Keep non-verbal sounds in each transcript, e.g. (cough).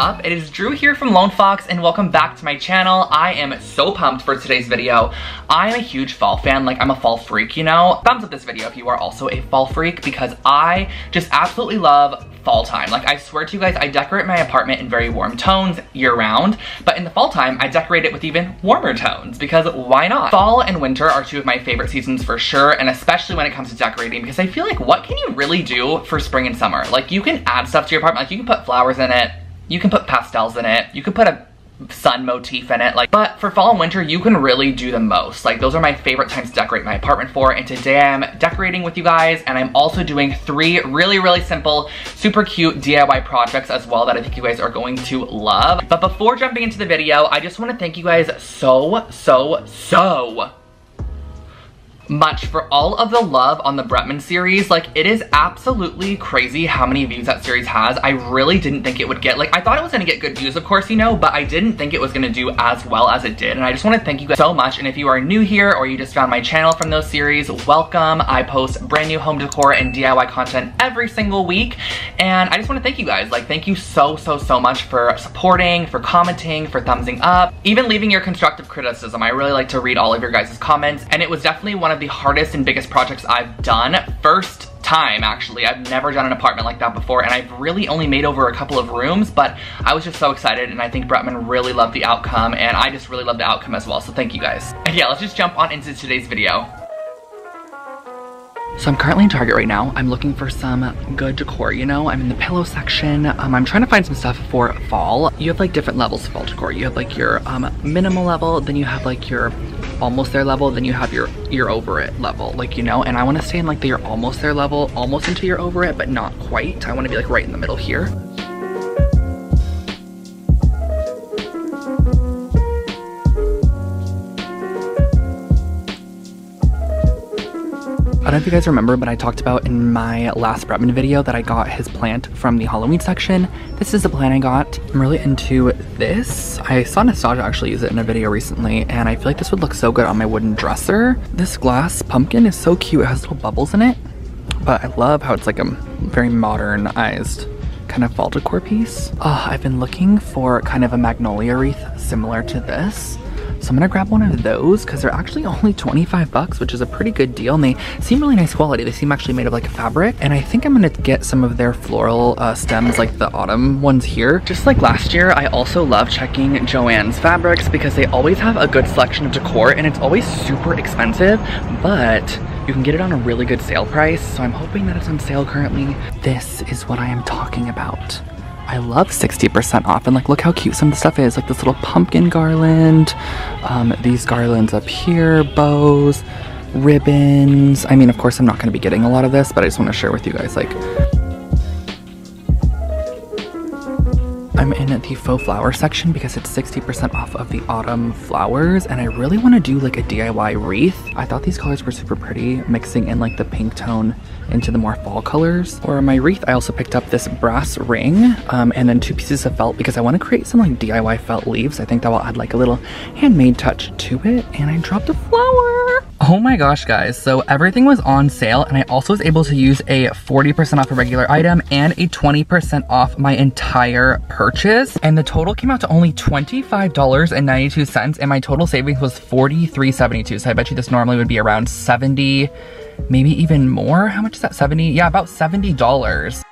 up? It is Drew here from Lone Fox and welcome back to my channel. I am so pumped for today's video. I'm a huge fall fan, like I'm a fall freak, you know? Thumbs up this video if you are also a fall freak because I just absolutely love fall time. Like I swear to you guys, I decorate my apartment in very warm tones year round, but in the fall time, I decorate it with even warmer tones because why not? Fall and winter are two of my favorite seasons for sure, and especially when it comes to decorating because I feel like what can you really do for spring and summer? Like you can add stuff to your apartment, like you can put flowers in it, you can put pastels in it, you can put a sun motif in it. Like, but for fall and winter, you can really do the most. Like, those are my favorite times to decorate my apartment for. And today I'm decorating with you guys, and I'm also doing three really, really simple, super cute DIY projects as well that I think you guys are going to love. But before jumping into the video, I just want to thank you guys so, so, so much for all of the love on the Bretman series. Like, it is absolutely crazy how many views that series has. I really didn't think it would get, like, I thought it was gonna get good views, of course, you know, but I didn't think it was gonna do as well as it did. And I just wanna thank you guys so much. And if you are new here or you just found my channel from those series, welcome. I post brand new home decor and DIY content every single week. And I just wanna thank you guys. Like, thank you so, so, so much for supporting, for commenting, for thumbsing up, even leaving your constructive criticism. I really like to read all of your guys' comments. And it was definitely one of the hardest and biggest projects I've done. First time actually. I've never done an apartment like that before and I've really only made over a couple of rooms but I was just so excited and I think Bretman really loved the outcome and I just really loved the outcome as well so thank you guys. And (laughs) yeah let's just jump on into today's video. So I'm currently in Target right now. I'm looking for some good decor, you know? I'm in the pillow section. Um, I'm trying to find some stuff for fall. You have like different levels of fall decor. You have like your um, minimal level, then you have like your almost there level, then you have your you're over it level, like, you know? And I wanna stay in like the you're almost there level, almost into your over it, but not quite. I wanna be like right in the middle here. I don't know if you guys remember, but I talked about in my last Bretman video that I got his plant from the Halloween section. This is the plant I got. I'm really into this. I saw Nostalgia actually use it in a video recently, and I feel like this would look so good on my wooden dresser. This glass pumpkin is so cute. It has little bubbles in it, but I love how it's like a very modernized kind of fall decor piece. Oh, I've been looking for kind of a magnolia wreath similar to this. So I'm gonna grab one of those because they're actually only 25 bucks, which is a pretty good deal. And they seem really nice quality. They seem actually made of like a fabric. And I think I'm gonna get some of their floral uh, stems, like the autumn ones here. Just like last year, I also love checking Joann's fabrics because they always have a good selection of decor and it's always super expensive, but you can get it on a really good sale price. So I'm hoping that it's on sale currently. This is what I am talking about. I love 60% off and like look how cute some of the stuff is like this little pumpkin garland um, these garlands up here bows ribbons. I mean of course I'm not going to be getting a lot of this but I just want to share with you guys like I'm in the faux flower section because it's 60% off of the autumn flowers and I really want to do like a DIY wreath. I thought these colors were super pretty, mixing in like the pink tone into the more fall colors. For my wreath, I also picked up this brass ring um, and then two pieces of felt because I want to create some like DIY felt leaves. I think that will add like a little handmade touch to it. And I dropped a flower. Oh my gosh, guys. So everything was on sale and I also was able to use a 40% off a regular item and a 20% off my entire purchase. And the total came out to only $25.92 and my total savings was $43.72. So I bet you this normally would be around 70 maybe even more. How much is that? 70? Yeah, about $70.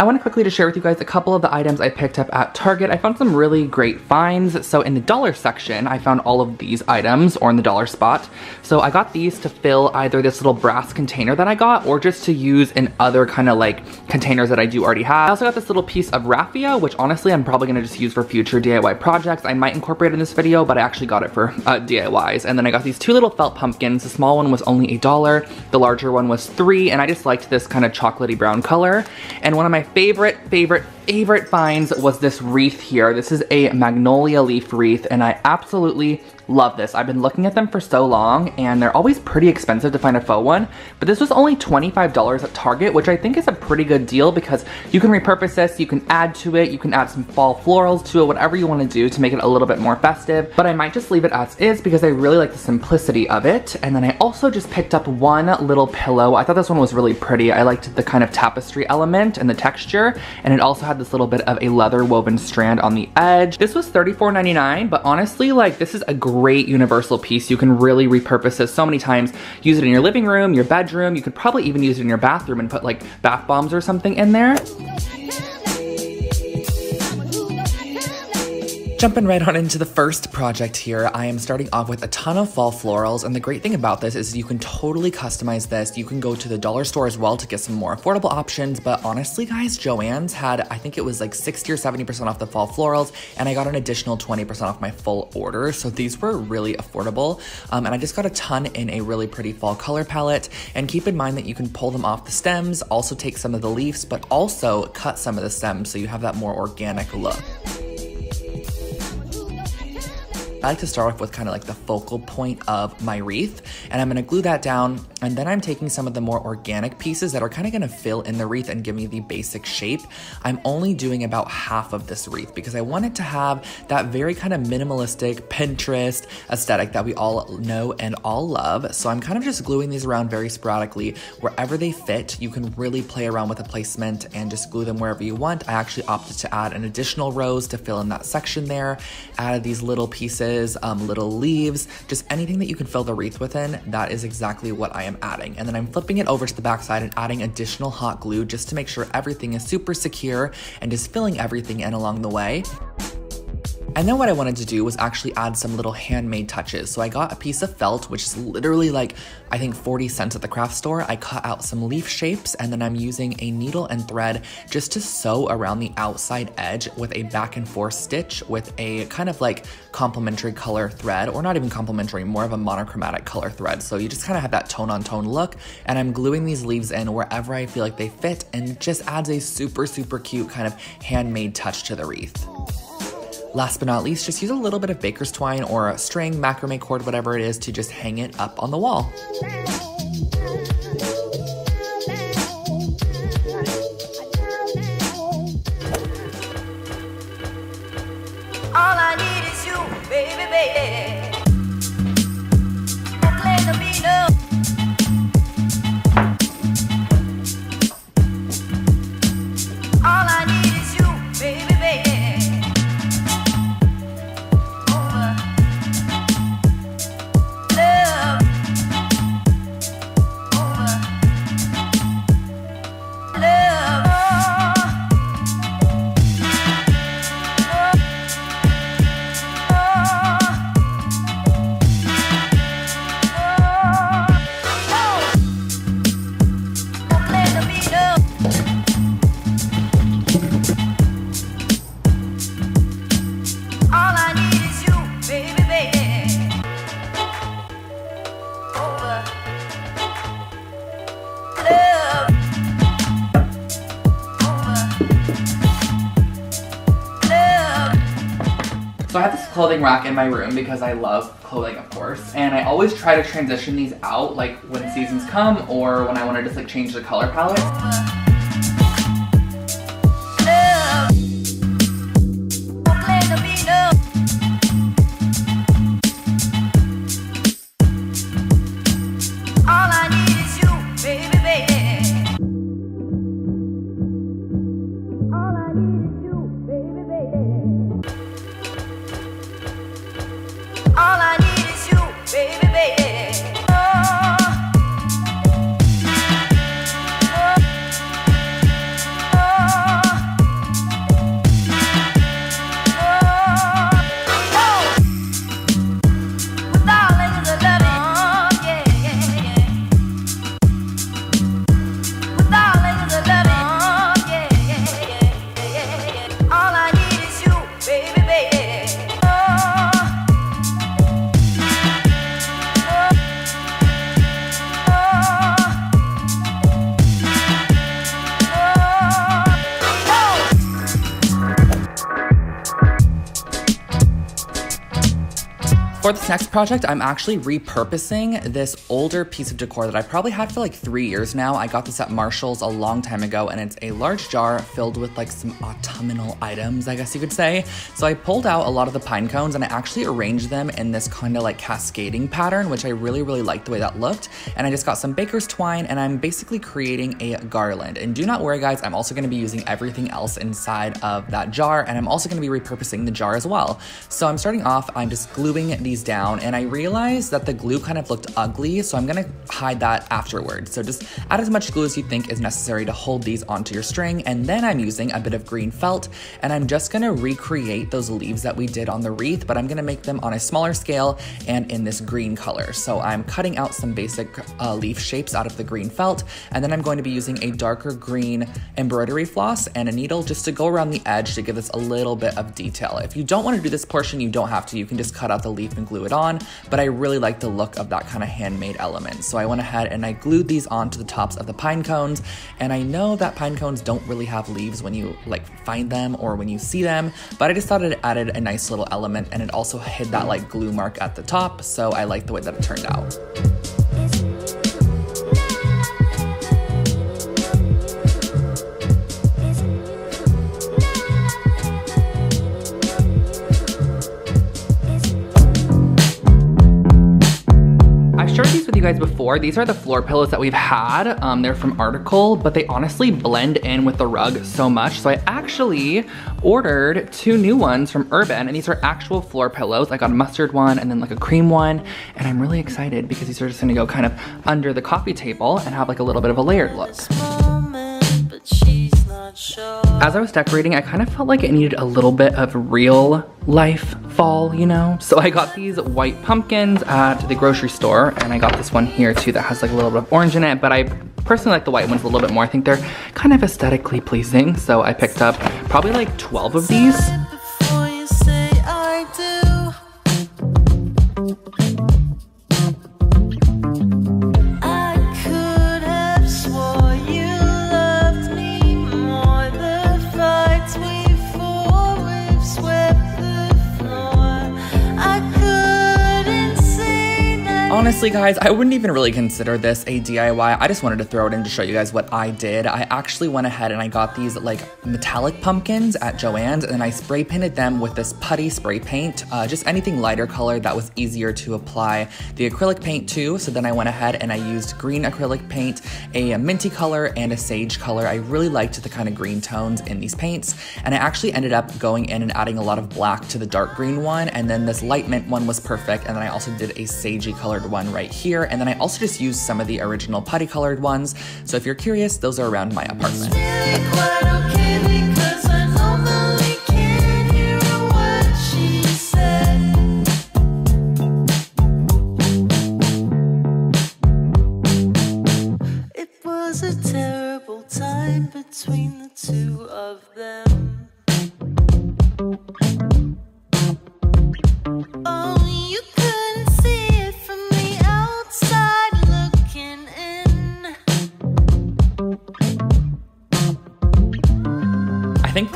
I want to quickly to share with you guys a couple of the items I picked up at Target. I found some really great finds. So in the dollar section, I found all of these items or in the dollar spot. So I got these to fill either this little brass container that I got or just to use in other kind of like containers that I do already have. I also got this little piece of raffia, which honestly I'm probably gonna just use for future DIY projects. I might incorporate in this video, but I actually got it for uh, DIYs. And then I got these two little felt pumpkins. The small one was only a dollar. The larger one was three. And I just liked this kind of chocolatey brown color. And one of my favorite, favorite, favorite finds was this wreath here. This is a magnolia leaf wreath and I absolutely Love this. I've been looking at them for so long and they're always pretty expensive to find a faux one, but this was only $25 at Target, which I think is a pretty good deal because you can repurpose this, you can add to it, you can add some fall florals to it, whatever you wanna do to make it a little bit more festive, but I might just leave it as is because I really like the simplicity of it. And then I also just picked up one little pillow. I thought this one was really pretty. I liked the kind of tapestry element and the texture, and it also had this little bit of a leather woven strand on the edge. This was $34.99, but honestly, like this is a great great universal piece. You can really repurpose this so many times. Use it in your living room, your bedroom. You could probably even use it in your bathroom and put like bath bombs or something in there. Jumping right on into the first project here, I am starting off with a ton of fall florals, and the great thing about this is you can totally customize this. You can go to the dollar store as well to get some more affordable options, but honestly guys, Joann's had, I think it was like 60 or 70% off the fall florals, and I got an additional 20% off my full order, so these were really affordable, um, and I just got a ton in a really pretty fall color palette, and keep in mind that you can pull them off the stems, also take some of the leaves, but also cut some of the stems so you have that more organic look. I like to start off with kind of like the focal point of my wreath and I'm gonna glue that down and then I'm taking some of the more organic pieces that are kind of gonna fill in the wreath and give me the basic shape. I'm only doing about half of this wreath because I want it to have that very kind of minimalistic Pinterest aesthetic that we all know and all love. So I'm kind of just gluing these around very sporadically wherever they fit. You can really play around with the placement and just glue them wherever you want. I actually opted to add an additional rose to fill in that section there, added these little pieces um, little leaves, just anything that you can fill the wreath within, that is exactly what I am adding. And then I'm flipping it over to the backside and adding additional hot glue just to make sure everything is super secure and just filling everything in along the way. And then what I wanted to do was actually add some little handmade touches. So I got a piece of felt, which is literally like, I think 40 cents at the craft store. I cut out some leaf shapes and then I'm using a needle and thread just to sew around the outside edge with a back and forth stitch with a kind of like complementary color thread, or not even complementary, more of a monochromatic color thread. So you just kind of have that tone on tone look. And I'm gluing these leaves in wherever I feel like they fit and it just adds a super, super cute kind of handmade touch to the wreath. Last but not least, just use a little bit of baker's twine or a string, macrame cord, whatever it is, to just hang it up on the wall. Rack in my room because I love clothing, of course. And I always try to transition these out like when seasons come or when I want to just like change the color palette. For this next project, I'm actually repurposing this older piece of decor that I probably had for like three years now. I got this at Marshall's a long time ago, and it's a large jar filled with like some autumnal items, I guess you could say. So I pulled out a lot of the pine cones and I actually arranged them in this kind of like cascading pattern, which I really, really liked the way that looked. And I just got some baker's twine and I'm basically creating a garland. And do not worry, guys, I'm also gonna be using everything else inside of that jar, and I'm also gonna be repurposing the jar as well. So I'm starting off, I'm just gluing the these down and I realized that the glue kind of looked ugly, so I'm gonna hide that afterwards. So just add as much glue as you think is necessary to hold these onto your string. And then I'm using a bit of green felt and I'm just gonna recreate those leaves that we did on the wreath, but I'm gonna make them on a smaller scale and in this green color. So I'm cutting out some basic uh, leaf shapes out of the green felt, and then I'm going to be using a darker green embroidery floss and a needle just to go around the edge to give this a little bit of detail. If you don't wanna do this portion, you don't have to. You can just cut out the leaf and glue it on, but I really like the look of that kind of handmade element. So I went ahead and I glued these onto the tops of the pine cones. And I know that pine cones don't really have leaves when you like find them or when you see them, but I just thought it added a nice little element and it also hid that like glue mark at the top. So I like the way that it turned out. Guys before. These are the floor pillows that we've had. Um, they're from Article, but they honestly blend in with the rug so much. So I actually ordered two new ones from Urban, and these are actual floor pillows. I got a mustard one and then like a cream one, and I'm really excited because these are just gonna go kind of under the coffee table and have like a little bit of a layered look. As I was decorating, I kind of felt like it needed a little bit of real life fall, you know? So I got these white pumpkins at the grocery store, and I got this one here too that has like a little bit of orange in it, but I personally like the white ones a little bit more. I think they're kind of aesthetically pleasing, so I picked up probably like 12 of these. sweet. Honestly, guys, I wouldn't even really consider this a DIY. I just wanted to throw it in to show you guys what I did. I actually went ahead and I got these like metallic pumpkins at Joann's and I spray painted them with this putty spray paint, uh, just anything lighter color that was easier to apply the acrylic paint to. So then I went ahead and I used green acrylic paint, a minty color, and a sage color. I really liked the kind of green tones in these paints. And I actually ended up going in and adding a lot of black to the dark green one. And then this light mint one was perfect. And then I also did a sagey colored one right here. And then I also just used some of the original putty colored ones. So if you're curious, those are around my apartment.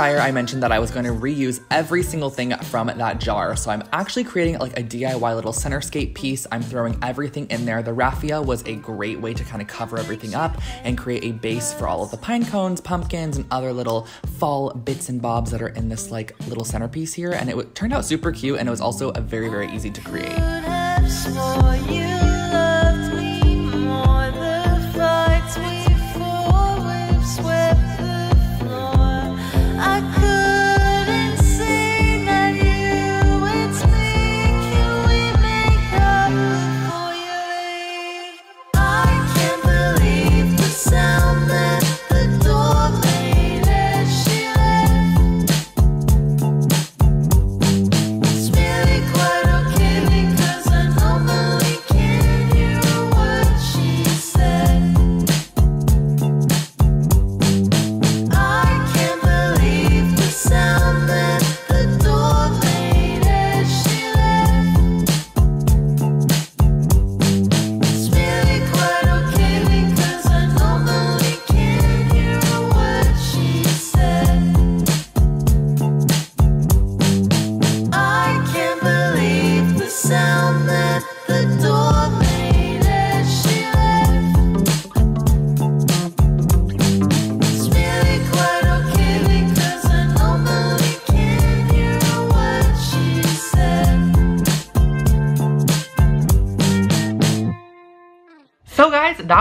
Prior I mentioned that I was going to reuse every single thing from that jar. So I'm actually creating like a DIY little centerscape piece. I'm throwing everything in there. The raffia was a great way to kind of cover everything up and create a base for all of the pine cones, pumpkins, and other little fall bits and bobs that are in this like little centerpiece here. And it turned out super cute and it was also a very, very easy to create.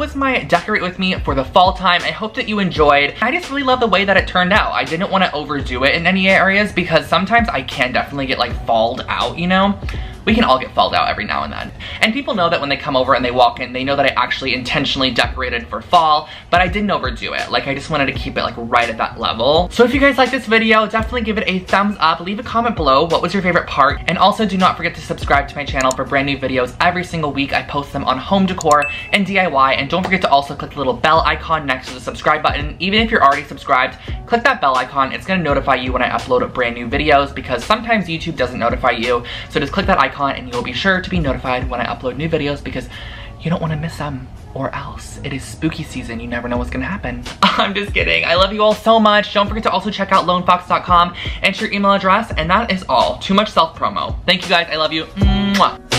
Was my decorate with me for the fall time. I hope that you enjoyed. I just really love the way that it turned out. I didn't want to overdo it in any areas because sometimes I can definitely get like falled out, you know? We can all get falled out every now and then. And people know that when they come over and they walk in, they know that I actually intentionally decorated for fall, but I didn't overdo it. Like I just wanted to keep it like right at that level. So if you guys like this video, definitely give it a thumbs up. Leave a comment below. What was your favorite part? And also do not forget to subscribe to my channel for brand new videos every single week. I post them on home decor and DIY. And don't forget to also click the little bell icon next to the subscribe button. Even if you're already subscribed, click that bell icon. It's gonna notify you when I upload brand new videos because sometimes YouTube doesn't notify you. So just click that icon icon and you will be sure to be notified when I upload new videos because you don't want to miss them or else it is spooky season. You never know what's gonna happen. (laughs) I'm just kidding. I love you all so much. Don't forget to also check out lonefox.com, enter your email address, and that is all. Too much self-promo. Thank you guys. I love you. Mwah.